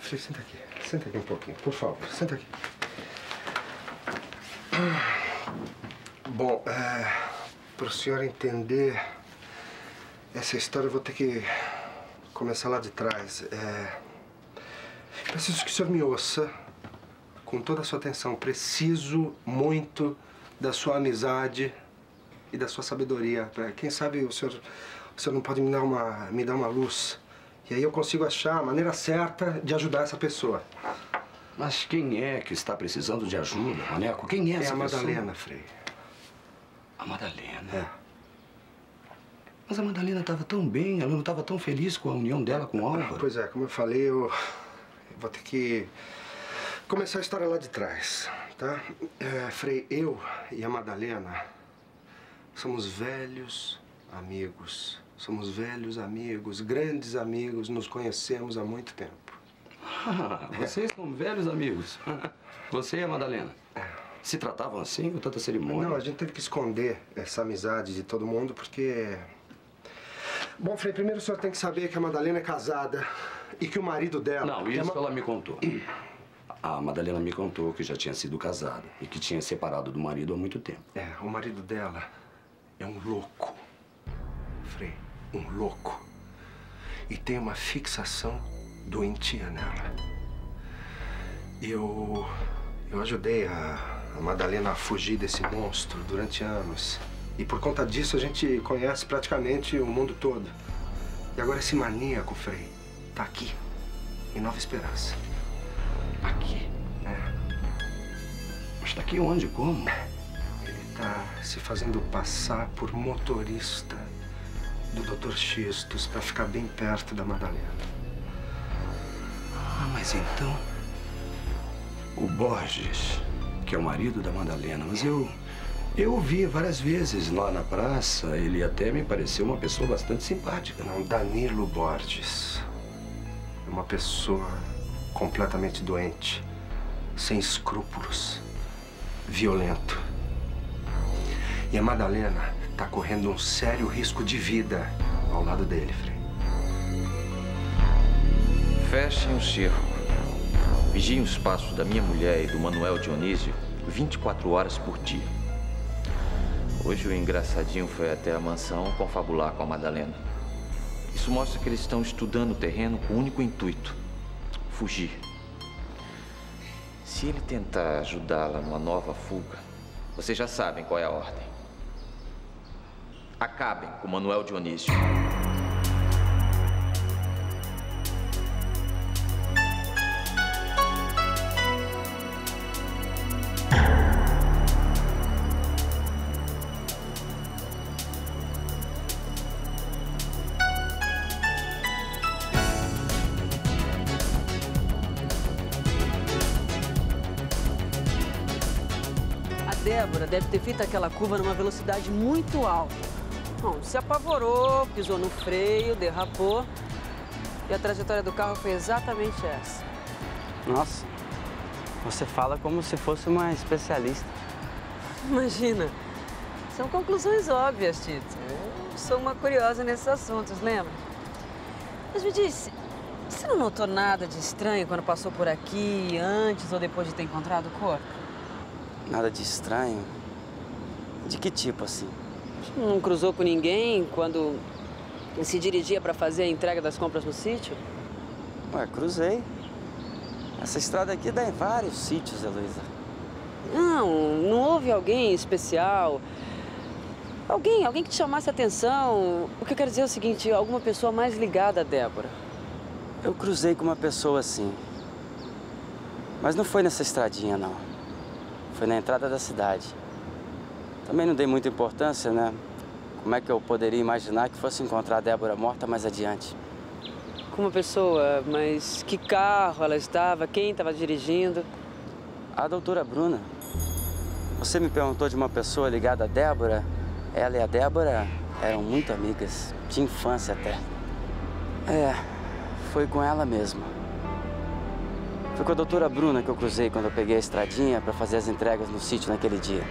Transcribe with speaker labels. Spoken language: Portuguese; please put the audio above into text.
Speaker 1: Frei, senta aqui. Senta aqui um pouquinho, por favor. Senta aqui. Bom, é, para o senhor entender essa história, eu vou ter que começar lá de trás. É, preciso que o senhor me ouça com toda a sua atenção. Preciso muito da sua amizade e da sua sabedoria. Quem sabe o senhor, o senhor não pode me dar uma, me dar uma luz. E aí eu consigo achar a maneira certa de ajudar essa pessoa.
Speaker 2: Mas quem é que está precisando de ajuda, Maneco? Quem é, é essa
Speaker 1: pessoa?
Speaker 2: É
Speaker 1: a Madalena, Frei.
Speaker 2: A Madalena?
Speaker 1: É.
Speaker 2: Mas a Madalena estava tão bem, ela não estava tão feliz com a união dela com o Álvaro.
Speaker 1: Pois é, como eu falei, eu, eu vou ter que começar a história lá de trás, tá? É, Frei, eu e a Madalena somos velhos amigos. Somos velhos amigos, grandes amigos, nos conhecemos há muito tempo.
Speaker 2: Ah, vocês são velhos amigos. Você e a Madalena. Se tratavam assim, com tanta cerimônia?
Speaker 1: Não, a gente teve que esconder essa amizade de todo mundo, porque... Bom, Frei, primeiro o senhor tem que saber que a Madalena é casada e que o marido dela...
Speaker 2: Não, isso é ela me contou. A Madalena me contou que já tinha sido casada e que tinha separado do marido há muito tempo.
Speaker 1: É, o marido dela é um louco. Frei um louco e tem uma fixação doentia nela. Eu. Eu ajudei a, a Madalena a fugir desse monstro durante anos. E por conta disso a gente conhece praticamente o mundo todo. E agora esse maníaco, Frei, tá aqui, em Nova Esperança.
Speaker 2: Aqui?
Speaker 1: É.
Speaker 2: Mas tá aqui onde? Como?
Speaker 1: Ele tá se fazendo passar por motorista do Dr. Xistos para ficar bem perto da Madalena.
Speaker 2: Ah, mas então... O Borges, que é o marido da Madalena, mas eu... Eu o vi várias vezes lá na praça. Ele até me pareceu uma pessoa bastante simpática.
Speaker 1: Não, Danilo Borges. É uma pessoa completamente doente, sem escrúpulos, violento. E a Madalena está correndo um sério risco de vida ao lado dele, Frei.
Speaker 3: Fechem o cerco. Vigiem os passos da minha mulher e do Manuel Dionísio 24 horas por dia. Hoje o engraçadinho foi até a mansão confabular com a Madalena. Isso mostra que eles estão estudando o terreno com o único intuito: fugir. Se ele tentar ajudá-la numa nova fuga, vocês já sabem qual é a ordem. Acabem com Manuel Dionísio.
Speaker 4: Débora deve ter feito aquela curva numa velocidade muito alta. Bom, se apavorou, pisou no freio, derrapou. E a trajetória do carro foi exatamente essa.
Speaker 5: Nossa, você fala como se fosse uma especialista.
Speaker 4: Imagina. São conclusões óbvias, Tito. Eu sou uma curiosa nesses assuntos, lembra? Mas me disse, você não notou nada de estranho quando passou por aqui, antes ou depois de ter encontrado o corpo?
Speaker 5: Nada de estranho? De que tipo, assim?
Speaker 4: Não cruzou com ninguém quando se dirigia para fazer a entrega das compras no sítio?
Speaker 5: Ué, cruzei. Essa estrada aqui dá em vários sítios, Heloísa.
Speaker 4: Não, não houve alguém especial. Alguém, alguém que te chamasse a atenção. O que eu quero dizer é o seguinte, alguma pessoa mais ligada a Débora.
Speaker 5: Eu cruzei com uma pessoa assim. Mas não foi nessa estradinha, não. Foi na entrada da cidade. Também não dei muita importância, né? Como é que eu poderia imaginar que fosse encontrar a Débora morta mais adiante?
Speaker 4: Com uma pessoa, mas que carro ela estava? Quem estava dirigindo?
Speaker 5: A doutora Bruna. Você me perguntou de uma pessoa ligada a Débora. Ela e a Débora eram muito amigas, de infância até. É, foi com ela mesmo. Foi com a doutora Bruna que eu cruzei quando eu peguei a estradinha para fazer as entregas no sítio naquele dia.